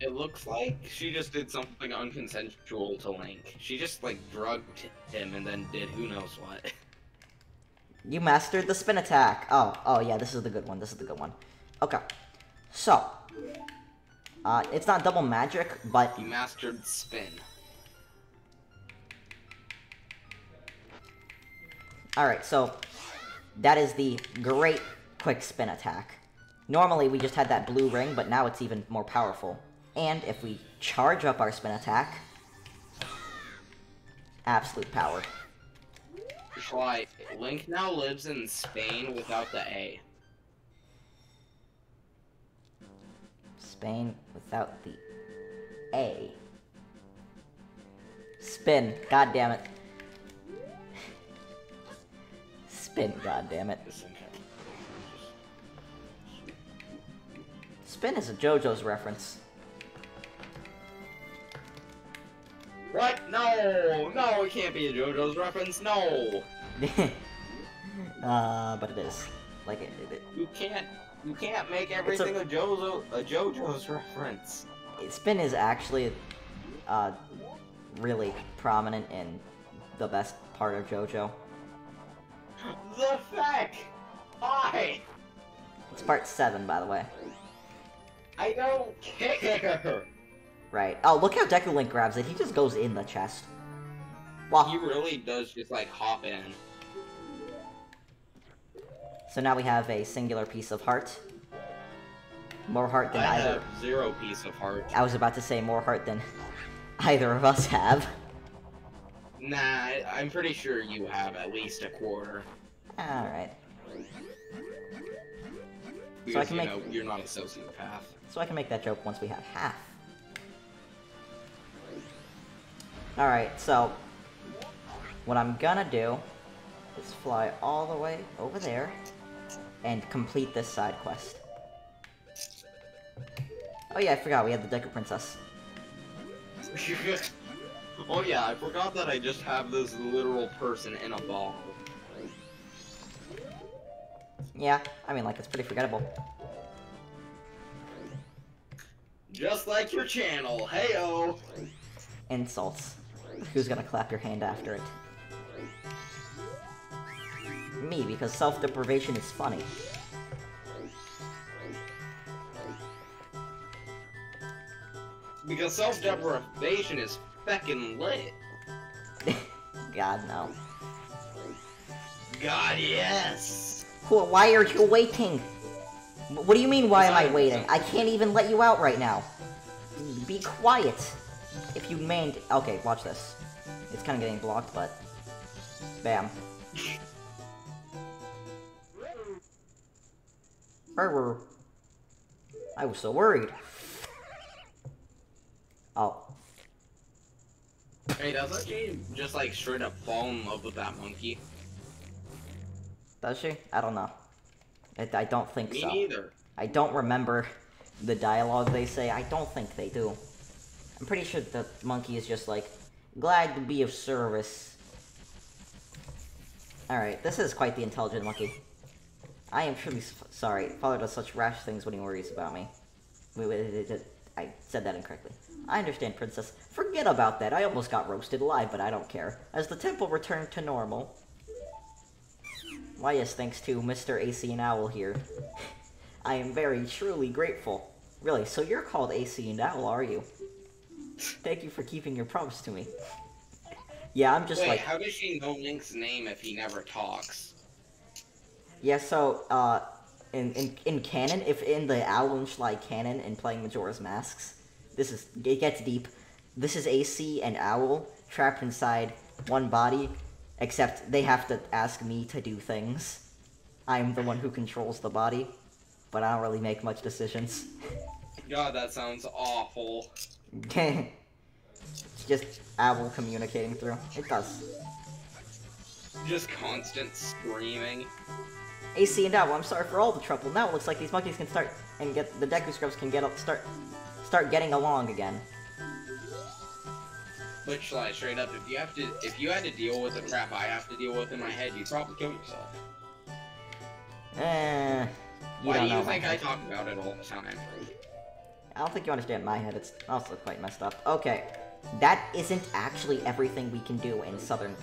It looks like she just did something unconsensual to Link. She just like drugged him and then did who knows what. You mastered the spin attack. Oh, oh yeah, this is the good one. This is the good one. Okay. So, uh, it's not double magic, but You mastered spin. Alright, so that is the great quick spin attack. Normally we just had that blue ring, but now it's even more powerful. And if we charge up our spin attack, absolute power. Why, Link now lives in Spain without the A. Spain without the A. Spin, god damn it. Spin, god damn it. Spin is a JoJo's reference. What? No! No, it can't be a JoJo's reference. No! uh, but it is. Like it, it, You can't. You can't make everything a, JoJo a JoJo's reference. Spin is actually, uh, really prominent in the best part of JoJo. The feck! Why? It's part seven, by the way. I don't care. Right. Oh, look how Deku Link grabs it. He just goes in the chest. Wow. He really does just like hop in. So now we have a singular piece of heart. More heart than I either. have zero piece of heart. I was about to say more heart than either of us have. Nah, I- I'm pretty sure you have at least a quarter. Alright. Because, can you make- know, you're not a sociopath. So I can make that joke once we have half. Alright, so what I'm gonna do is fly all the way over there and complete this side quest. Oh yeah, I forgot we had the Deku Princess. oh yeah, I forgot that I just have this literal person in a ball. Yeah, I mean like it's pretty forgettable. Just like your channel, heyo! Insults. Who's gonna clap your hand after it? Me, because self-deprivation is funny. Because self-deprivation is feckin' lit. God, no. God, yes! Why are you waiting? What do you mean, why am I waiting? I can't even let you out right now. Be quiet. If you mained... Okay, watch this. It's kind of getting blocked, but... Bam. I was so worried. Oh. Hey, does that game just like straight up fall in love with that monkey? Does she? I don't know. I, I don't think Me so. neither. I don't remember the dialogue they say. I don't think they do. I'm pretty sure the monkey is just like, glad to be of service. Alright, this is quite the intelligent monkey. I am truly sorry. Father does such rash things when he worries about me. I said that incorrectly. I understand, Princess. Forget about that. I almost got roasted alive, but I don't care. As the temple returned to normal. Why, yes, thanks to Mr. AC and Owl here. I am very truly grateful. Really, so you're called AC and Owl, are you? Thank you for keeping your promise to me. Yeah, I'm just Wait, like, how does she know Link's name if he never talks? yeah. So, uh, in in in canon, if in the Owl and Schley canon in playing Majora's Masks, this is it gets deep. This is AC and Owl trapped inside one body, except they have to ask me to do things. I'm the one who controls the body, but I don't really make much decisions. God, that sounds awful. It's just Owl communicating through. It does. Just constant screaming. AC and Owl, I'm sorry for all the trouble. Now it looks like these monkeys can start and get the Deku Scrubs can get up, start start getting along again. Which, like, straight up, if you have to, if you had to deal with the crap I have to deal with in my head, you'd probably kill yourself. Eh, you Why don't do you think I talk about it all the time? I don't think you understand my head. It's also quite messed up. Okay, that isn't actually everything we can do in southern,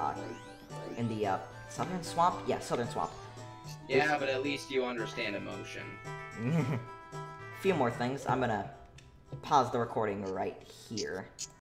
uh, in the uh, southern swamp. Yeah, southern swamp. Yeah, but at least you understand emotion. A few more things. I'm gonna pause the recording right here.